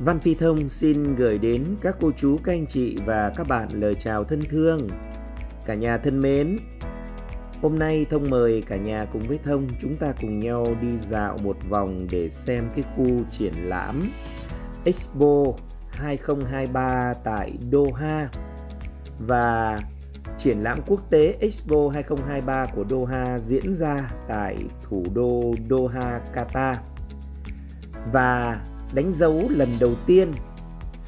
Văn Phi Thông xin gửi đến các cô chú, các anh chị và các bạn lời chào thân thương. Cả nhà thân mến, hôm nay Thông mời cả nhà cùng với Thông chúng ta cùng nhau đi dạo một vòng để xem cái khu triển lãm Expo 2023 tại Doha và triển lãm quốc tế Expo 2023 của Doha diễn ra tại thủ đô Doha, Qatar. Và đánh dấu lần đầu tiên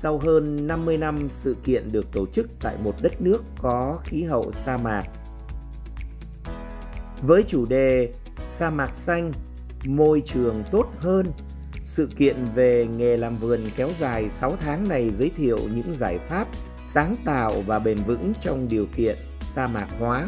sau hơn 50 năm sự kiện được tổ chức tại một đất nước có khí hậu sa mạc. Với chủ đề Sa mạc xanh, môi trường tốt hơn, sự kiện về nghề làm vườn kéo dài 6 tháng này giới thiệu những giải pháp sáng tạo và bền vững trong điều kiện sa mạc hóa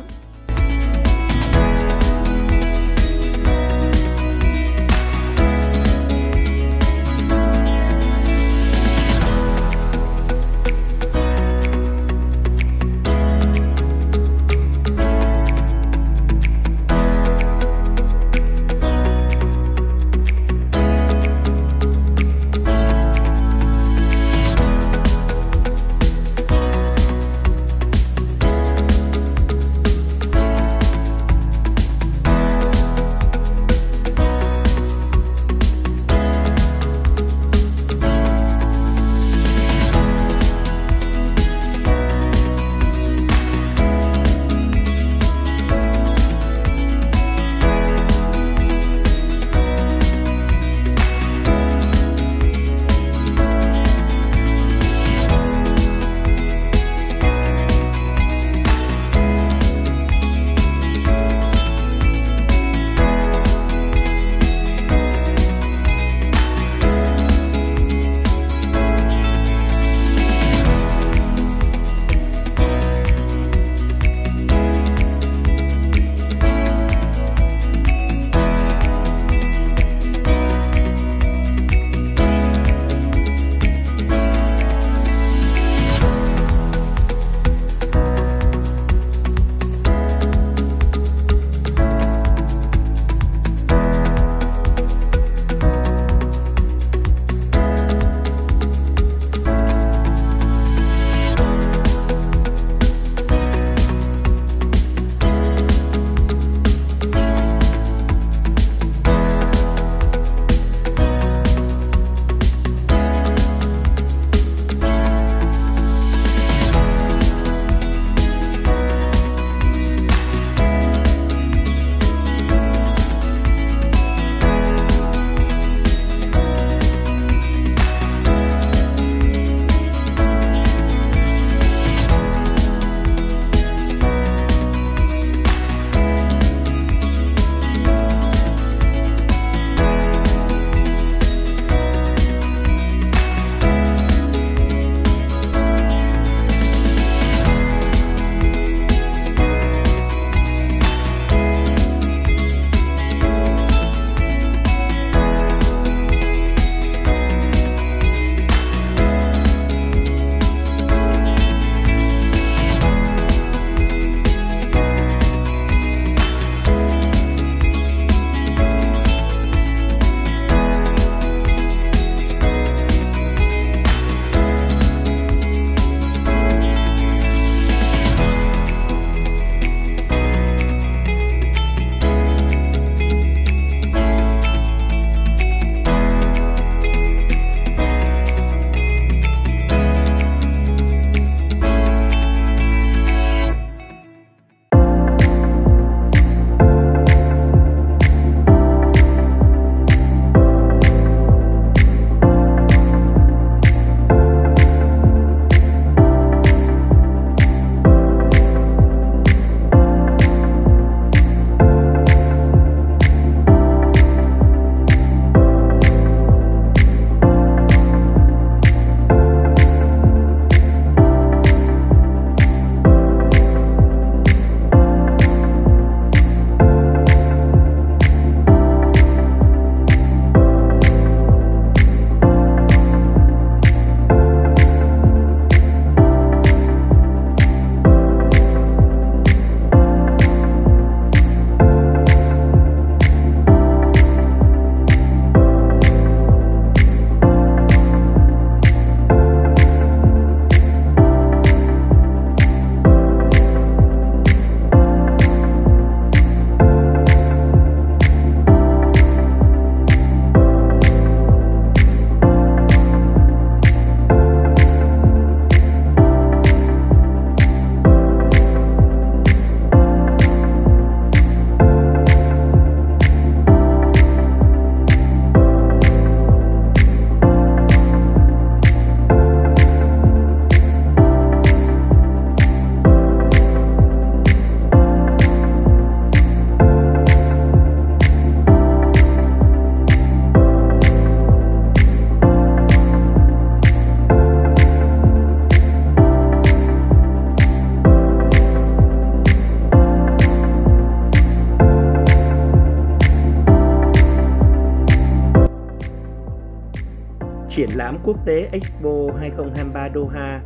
quốc tế Expo 2023 Doha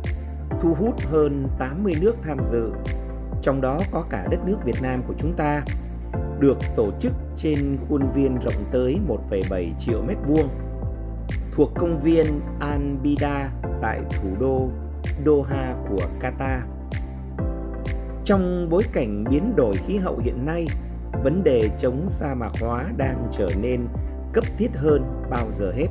thu hút hơn 80 nước tham dự, trong đó có cả đất nước Việt Nam của chúng ta, được tổ chức trên khuôn viên rộng tới 1,7 triệu mét vuông thuộc công viên Al Bida tại thủ đô Doha của Qatar. Trong bối cảnh biến đổi khí hậu hiện nay, vấn đề chống sa mạc hóa đang trở nên cấp thiết hơn bao giờ hết.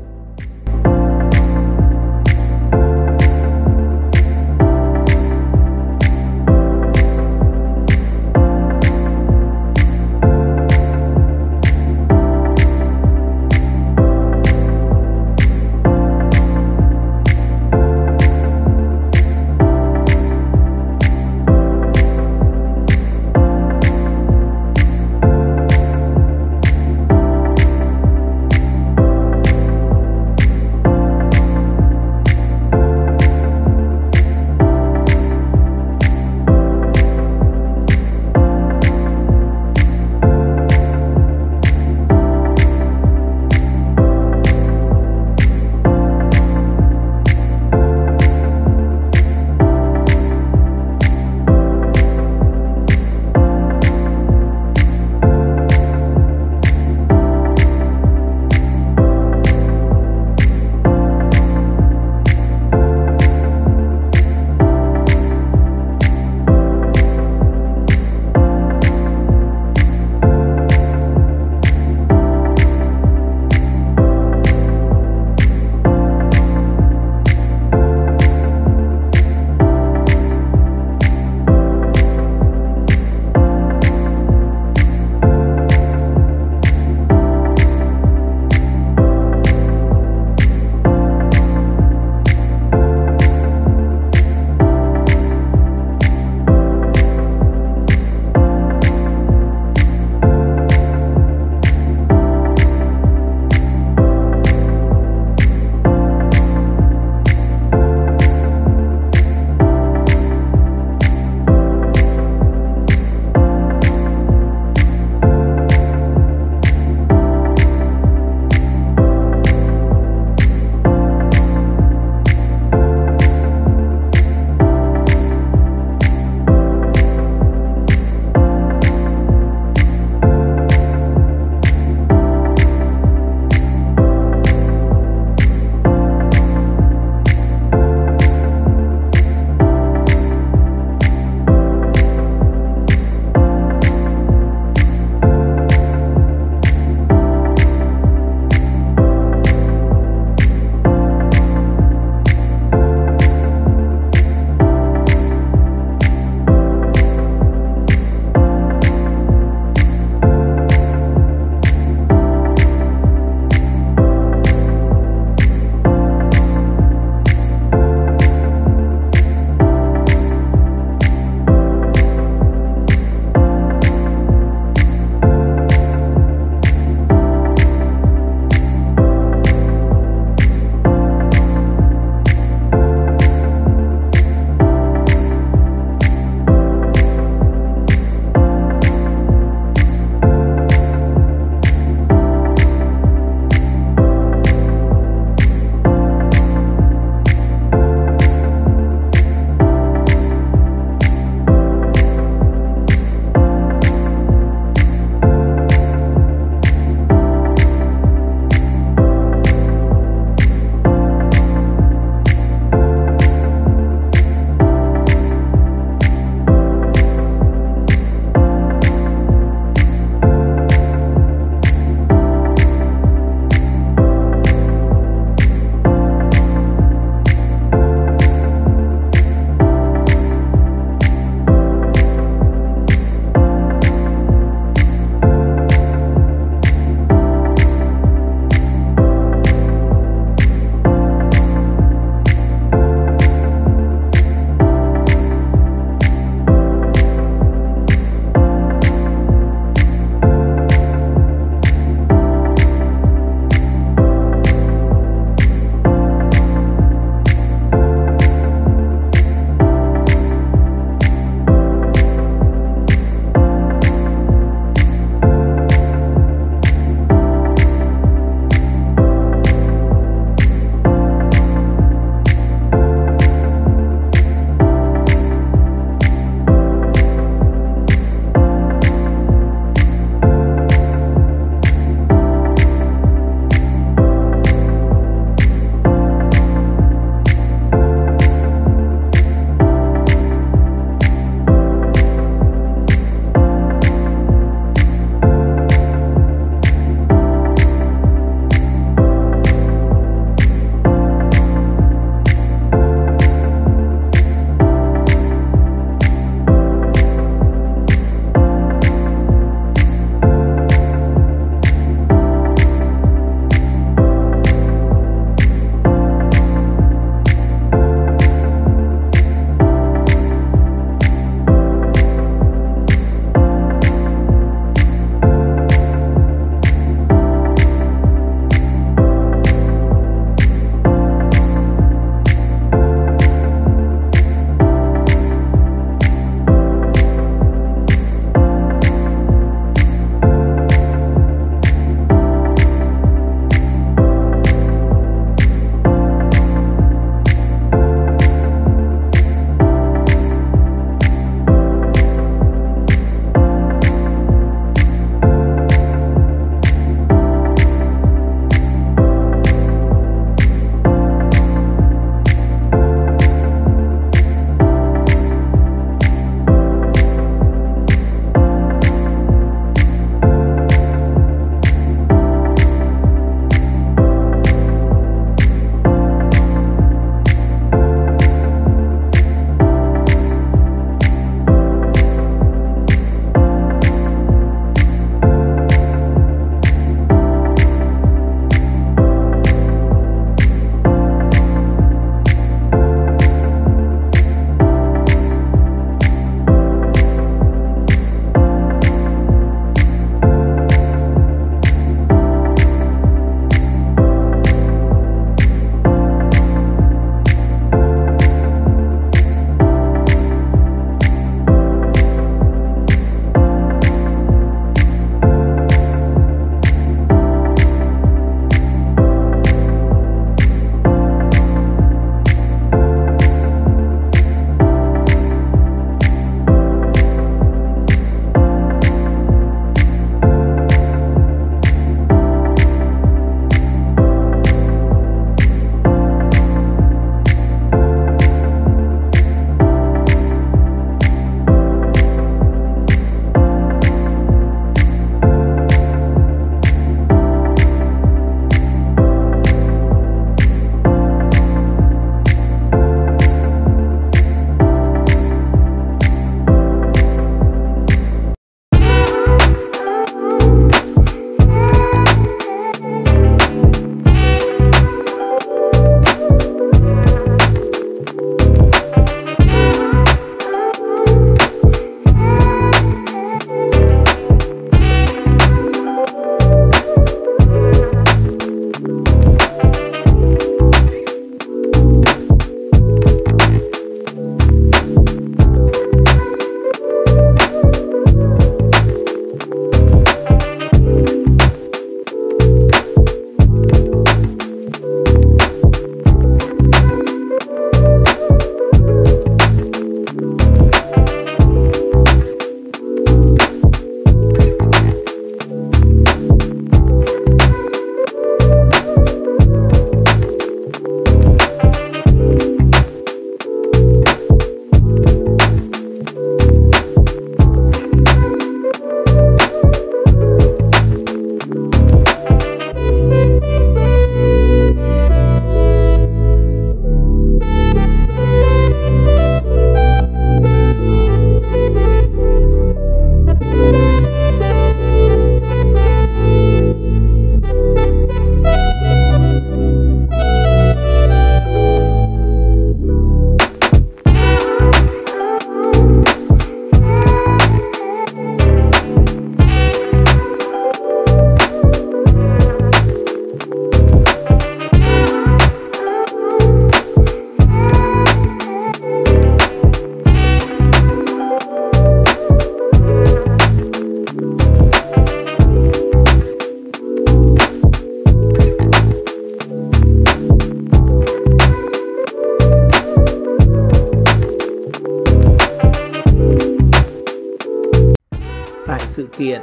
Kiện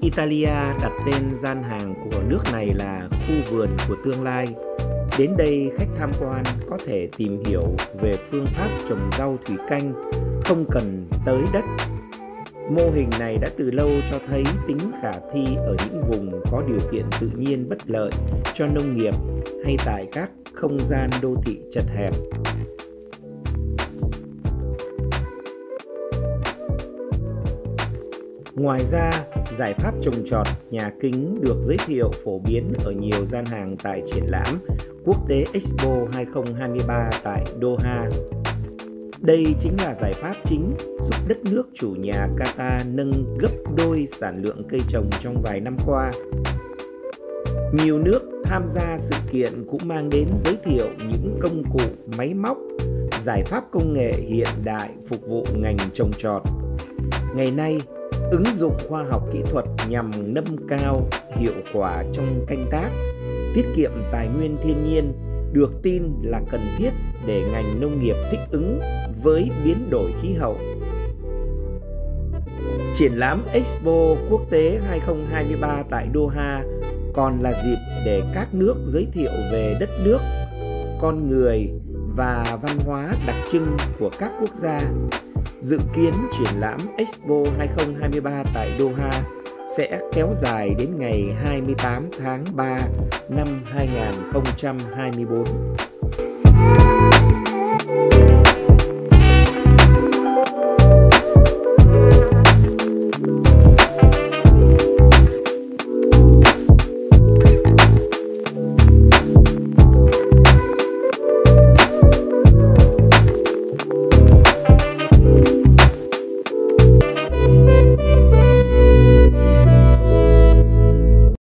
Italia đặt tên gian hàng của nước này là khu vườn của tương lai. Đến đây, khách tham quan có thể tìm hiểu về phương pháp trồng rau thủy canh, không cần tới đất. Mô hình này đã từ lâu cho thấy tính khả thi ở những vùng có điều kiện tự nhiên bất lợi cho nông nghiệp hay tại các không gian đô thị chật hẹp. Ngoài ra, giải pháp trồng trọt nhà kính được giới thiệu phổ biến ở nhiều gian hàng tại triển lãm Quốc tế Expo 2023 tại Doha. Đây chính là giải pháp chính giúp đất nước chủ nhà Qatar nâng gấp đôi sản lượng cây trồng trong vài năm qua. Nhiều nước tham gia sự kiện cũng mang đến giới thiệu những công cụ, máy móc, giải pháp công nghệ hiện đại phục vụ ngành trồng trọt. Ngày nay, ứng dụng khoa học kỹ thuật nhằm nâng cao hiệu quả trong canh tác, tiết kiệm tài nguyên thiên nhiên được tin là cần thiết để ngành nông nghiệp thích ứng với biến đổi khí hậu. Triển lãm Expo Quốc tế 2023 tại Doha còn là dịp để các nước giới thiệu về đất nước, con người và văn hóa đặc trưng của các quốc gia Dự kiến triển lãm Expo 2023 tại Doha sẽ kéo dài đến ngày 28 tháng 3 năm 2024.